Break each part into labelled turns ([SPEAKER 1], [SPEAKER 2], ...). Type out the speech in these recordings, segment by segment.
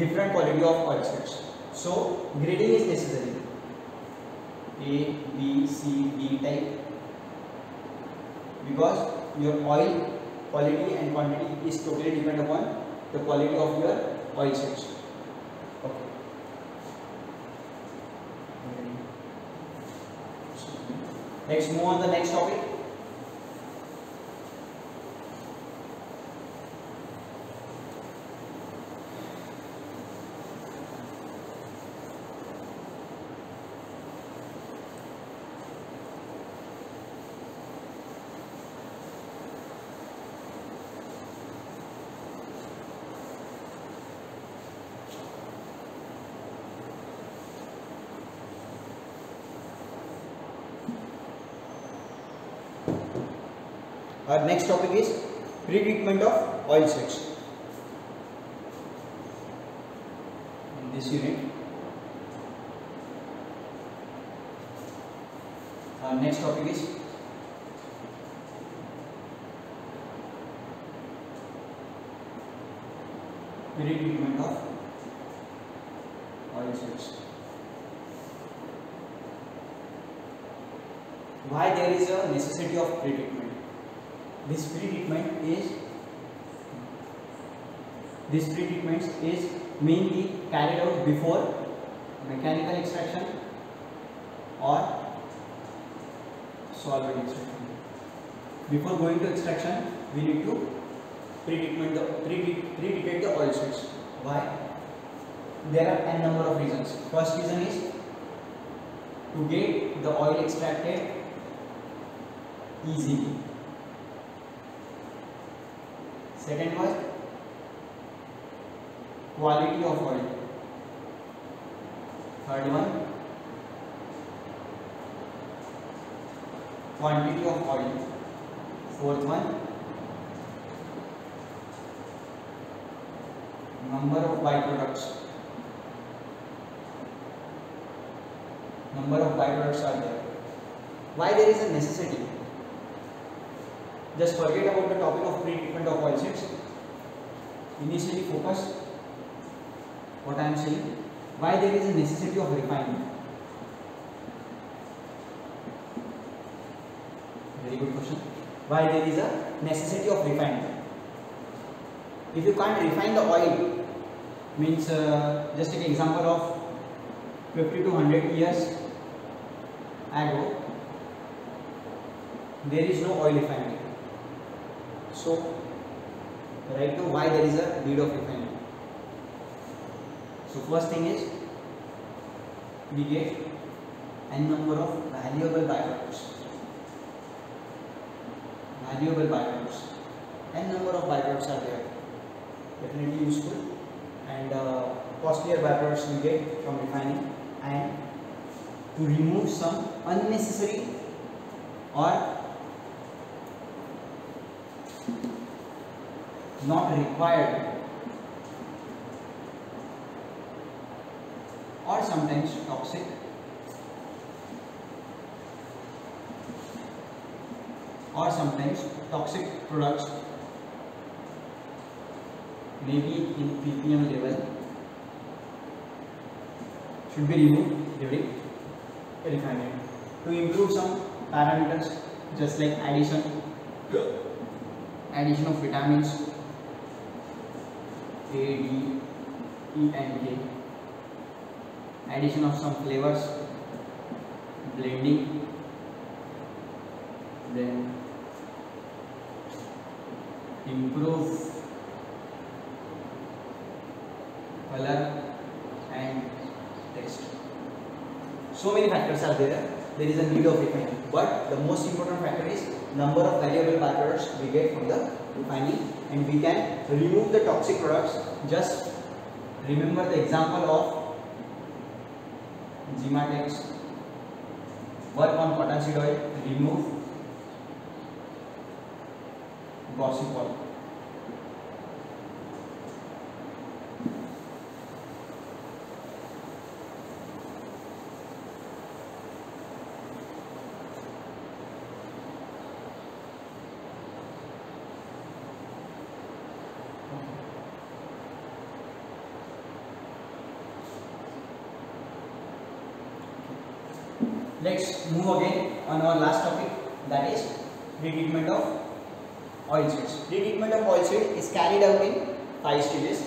[SPEAKER 1] different quality of oil seeds. So grading is necessary. A, B, C, D type because your oil quality and quantity is totally depend upon the quality of your oil seeds. Okay. Let's move on the next topic. Our next topic is pre-treatment of oil seeds. In this unit, our next topic is pre-treatment of oil seeds. Why there is a necessity of pre-treatment? This pre-treatment is this pre-treatment is mainly carried out before mechanical extraction or solvent extraction. Before going to extraction, we need to pre-treatment the pre-treat the oil seeds. Why? There are n number of reasons. First reason is to get the oil extracted easily. Second was quality of oil third one quantity of oil fourth one number of by products number of by products are there why there is a necessity Just forget about the topic of pre-treatment of oil seeds. Initially focus what I am saying. Why there is a necessity of refining? Very good question. Why there is a necessity of refining? If you can't refine the oil, means uh, just take example of 50 to 100 years ago, there is no oil refinery. So, right now why there is a need of refining? So first thing is we get n number of valuable byproducts. Valuable byproducts. N number of byproducts are there. Definitely useful and uh, costlier byproducts we get from refining and to remove some unnecessary or not required. Or sometimes toxic. Or sometimes toxic products. Maybe in ppm level. Should be removed during refining to improve some parameters just like addition. Addition of vitamins A, D, E and K. Addition of some flavors. Blending. Then improve color and taste. So many factors are there. There is a need of refining but the most important factor is number of valuable byproducts we get from the refining and we can remove the toxic products. Just remember the example of Gematex work on cottonseed oil. Remove gossypol let's move again on our last topic that is pre-treatment of oil seeds. Pre-treatment of oil is carried out in five stages.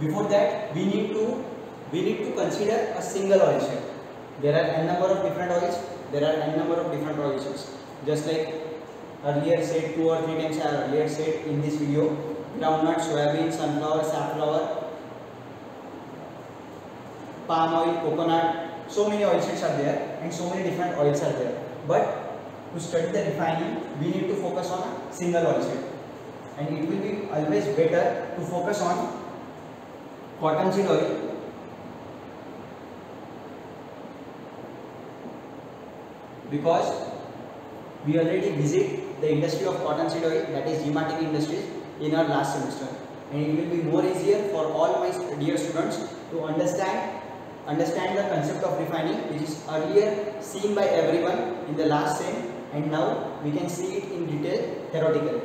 [SPEAKER 1] Before that, we need to we need to consider a single oil. There are n number of different oils. There are n number of different oil. Just like earlier said, two or three times I earlier said in this video, groundnut, soybean, sunflower, safflower, palm oil, coconut, so many oil seeds are there and so many different oils are there. But to study the refining, we need to focus on a single oil seed. And it will be always better to focus on cottonseed oil because we already visit the industry of cottonseed oil that is G-Martin Industries in our last semester and it will be more easier for all my dear students to understand understand the concept of refining which is earlier seen by everyone in the last sem and now we can see it in detail theoretically.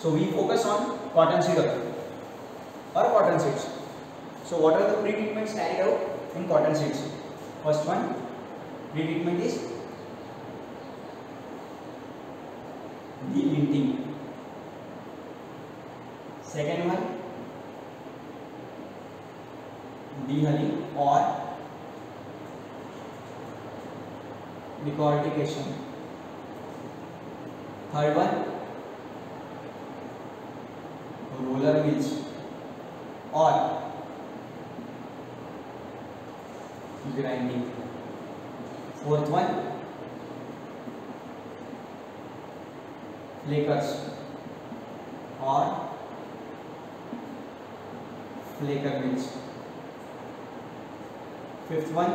[SPEAKER 1] So we focus on cottonseed oil or cotton seeds. So what are the pre-treatments carried out in cotton seeds? First one, pre-treatment is delinting. Second one, D Honey और decortication third one roller बीच और grinding fourth one flakers और flaker बीच Fifth one,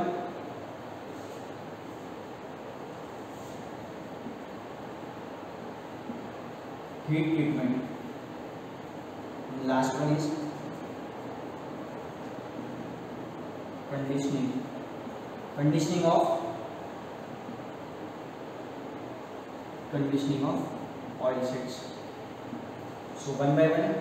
[SPEAKER 1] heat treatment. Last one is conditioning. Conditioning of conditioning of oil seeds. So one by one,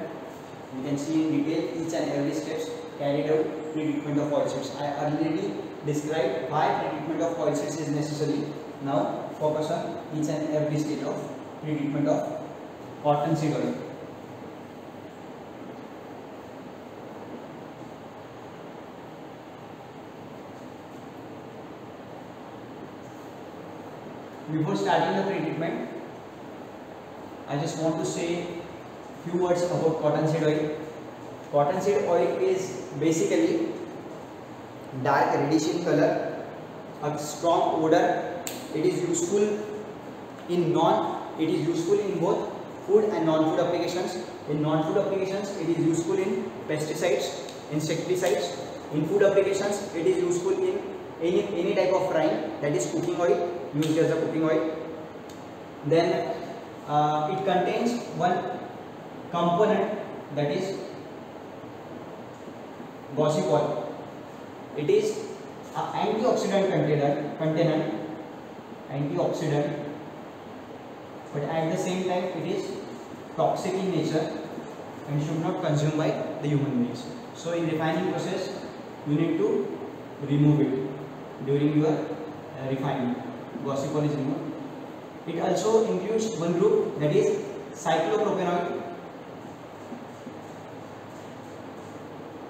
[SPEAKER 1] we can see in detail each and every steps carried out pre-treatment of oil. I already described why pre-treatment of oil is necessary. Now focus on each and every stage of pre-treatment of cottonseed oil. Before starting the pre-treatment, I just want to say few words about cottonseed oil. Cottonseed oil is basically dark reddish in color, a strong odor. It is useful in non. It is useful in both food and non-food applications. In non-food applications, it is useful in pesticides, insecticides. In food applications, it is useful in any any type of frying that is cooking oil used as a cooking oil. Then uh, it contains one component that is gossypol. It is an antioxidant container, container, antioxidant, but at the same time it is toxic in nature and should not consumed by the human beings. So in refining process, you need to remove it during your uh, refining. Gossypol is removed. It also includes one group that is cyclopropanoid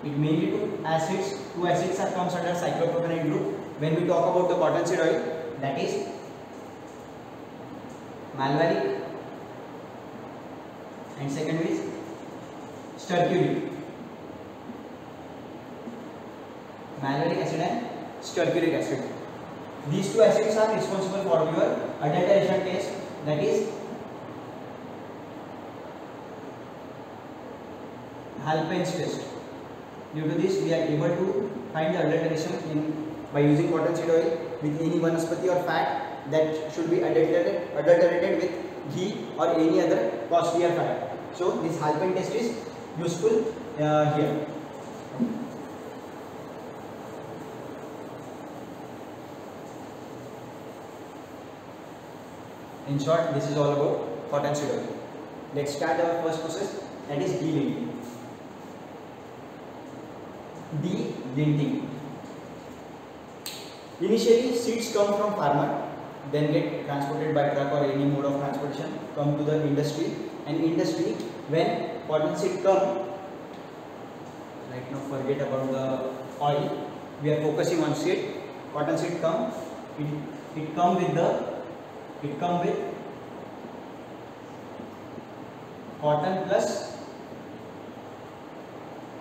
[SPEAKER 1] It mainly two acids. Two acids are comes under cyclopropanoid group. When we talk about the cottonseed oil, that is malvallic, and second is stercuric. Malvallic acid and stercuric acid. These two acids are responsible for your adulteration test. That is Halpin's test. Due to this, we are able to find the adulteration in by using cottonseed oil with any vanaspati or fat that should be adulterated, adulterated with ghee or any other costlier fat. So this Halphen test is useful uh, here. In short, this is all about cottonseed oil. Let's start our first process that is delinting. De-linting. initially seeds come from farmer then get transported by truck or any mode of transportation come to the industry and industry when cotton seed come right now forget about the oil we are focusing on seed cotton seed come it, it come with the it come with cotton plus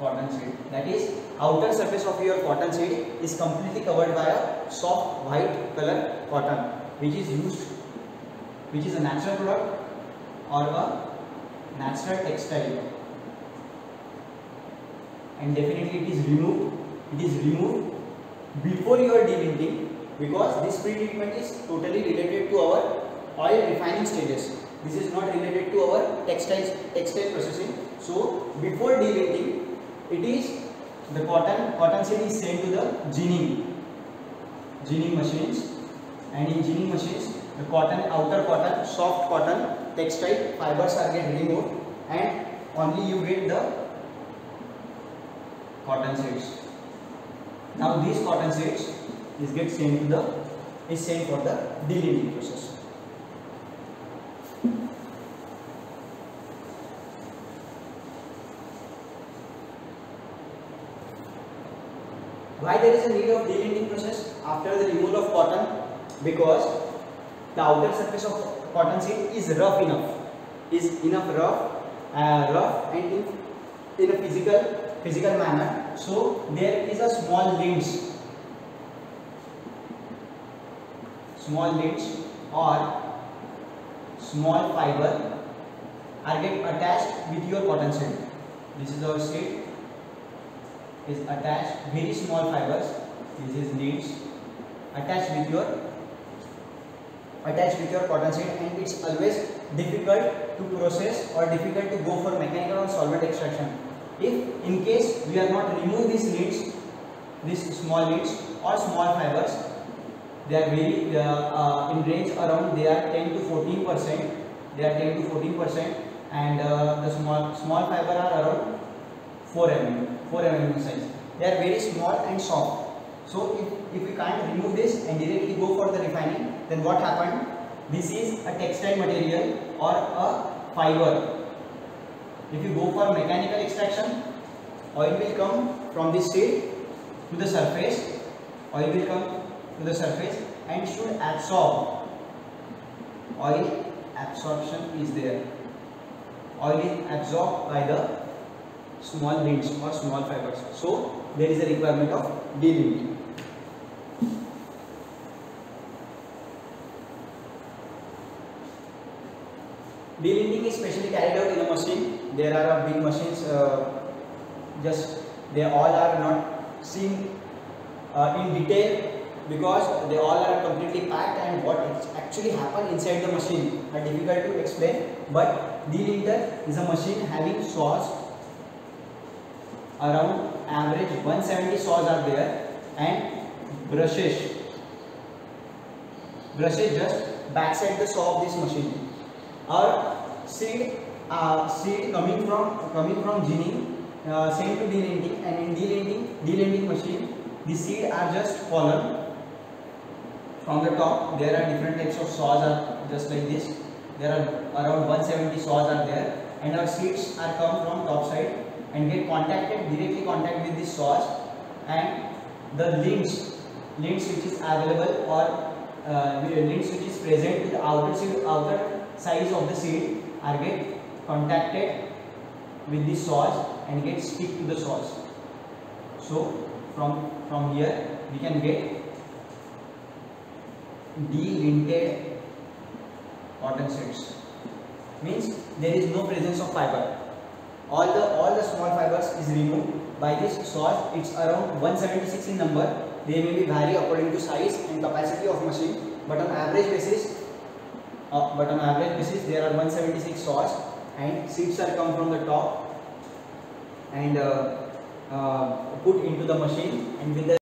[SPEAKER 1] cotton seed. That is outer surface of your cotton seed is completely covered by a soft white color cotton which is used which is a natural product or a natural textile. And definitely it is removed it is removed before your delinting because this pre-treatment is totally related to our oil refining stages. This is not related to our textile textile processing. So before delinting it is the cotton cotton seed is sent to the ginning ginning machines and in ginning machines the cotton outer cotton soft cotton textile fibers are get removed and only you get the cotton seeds now these cotton seeds is get sent to the is sent for the delinting process there is a need of delinting process after the removal of cotton because the outer surface of cotton seed is rough enough is enough rough uh, rough and in, in a physical physical manner. So there is a small lint small lint or small fiber are get attached with your cotton seed. This is our seed is attached very small fibers this is leads attached with your attached with your cotton seed and it's always difficult to process or difficult to go for mechanical or solvent extraction. If in case we are not remove these leads these small leads or small fibers they are very uh, uh, in range around they are 10 to 14 percent they are 10 to 14 percent and uh, the small small fiber are around 4 mm 4 mm size they are very small and soft. So if, if we can't remove this and directly go for the refining then what happened? This is a textile material or a fiber. If you go for mechanical extraction oil will come from this seed to the surface. Oil will come to the surface and should absorb. Oil absorption is there. Oil is absorbed by the small lints or small fibers. So there is a requirement of delinting. Delinting is specially carried out in a machine. There are big machines. Uh, just they all are not seen uh, in detail because they all are completely packed and what actually happen inside the machine are difficult to explain. But delinter is a machine having saws around average 170 saws are there and brushes. Brushes just backside the saw of this machine. Or seed uh, seed coming from coming from ginning uh, sent to delinting and in delinting delinting machine the seed are just fallen from the top. There are different types of saws are just like this. There are around 170 saws are there and our seeds are come from top side and get contacted directly contact with the saws and the lints lints which is available or uh, lints which is present to the outer outer size of the seed are get contacted with the saws and get stick to the saws so from from here we can get delinted cotton seeds. Means there is no presence of fiber all the all the small fibers is removed. By this saw it's around 176 in number. They may be vary according to size and capacity of machine but on average basis uh, but on average basis there are 176 saws and seeds are come from the top and uh, uh, put into the machine and with the